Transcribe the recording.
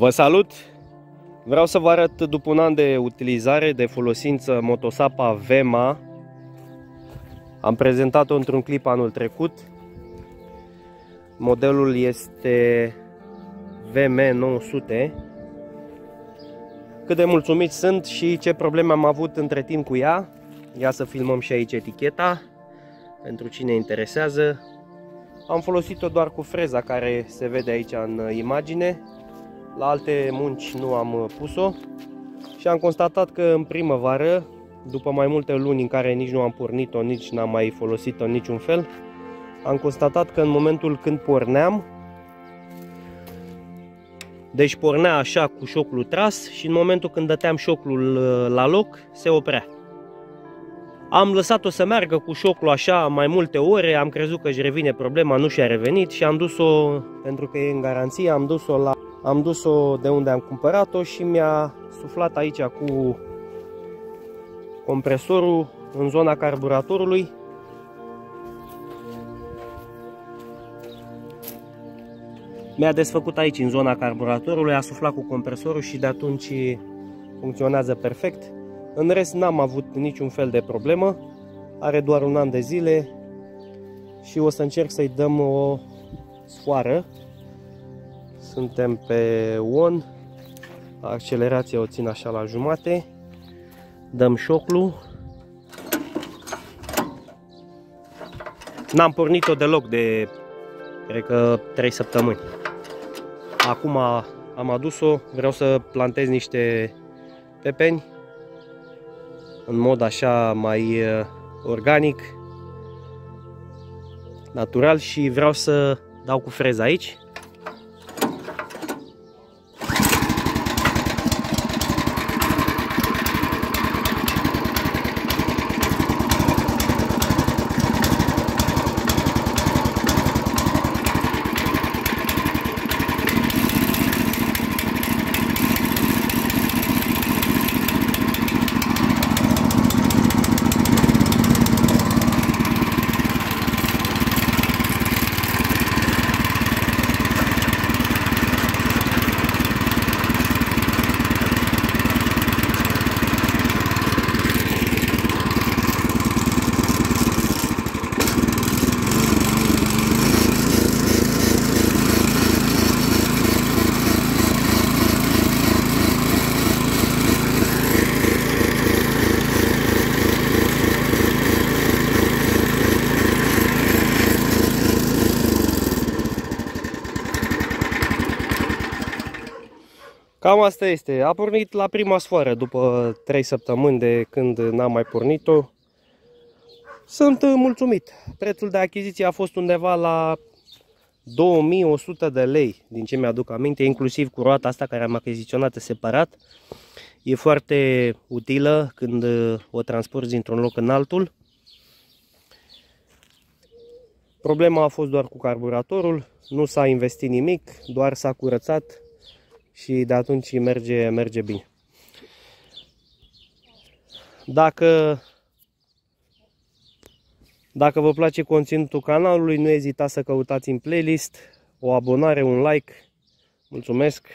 Vă salut! Vreau să vă arăt după un an de utilizare, de folosință, motosapa Vema. Am prezentat-o într-un clip anul trecut. Modelul este VM900. Cât de mulțumit sunt și ce probleme am avut între timp cu ea. Ia să filmăm și aici eticheta, pentru cine interesează. Am folosit-o doar cu freza care se vede aici în imagine la alte munci nu am uh, pus-o și am constatat că în primăvară, după mai multe luni în care nici nu am pornit-o, nici n-am mai folosit-o în niciun fel, am constatat că în momentul când porneam, deci pornea așa cu șocul tras și în momentul când dăteam șocul uh, la loc, se oprea. Am lăsat-o să meargă cu șocul așa mai multe ore, am crezut că își revine problema, nu și-a revenit și am dus-o, pentru că e în garanție, am dus-o la am dus-o de unde am cumpărat-o și mi-a suflat aici cu compresorul în zona carburatorului. Mi-a desfăcut aici în zona carburatorului, a suflat cu compresorul și de atunci funcționează perfect. În rest n-am avut niciun fel de problemă, are doar un an de zile și o să încerc să-i dăm o sfoară suntem pe on. Accelerația o țin așa la jumate. Dăm șoclu. N-am pornit-o deloc de, cred că, 3 săptămâni. Acum am adus-o, vreau să plantez niște pepeni în mod așa mai uh, organic, natural și vreau să dau cu freza aici. Cam asta este. A pornit la prima sfoară după 3 săptămâni de când n-am mai pornit-o. Sunt mulțumit. Prețul de achiziție a fost undeva la 2100 de lei, din ce mi-aduc aminte, inclusiv cu roata asta care am achiziționat separat. E foarte utilă când o transporti dintr-un loc în altul. Problema a fost doar cu carburatorul, nu s-a investit nimic, doar s-a curățat și de atunci merge, merge bine. Dacă, dacă vă place conținutul canalului, nu ezitați să căutați în playlist o abonare, un like. Mulțumesc!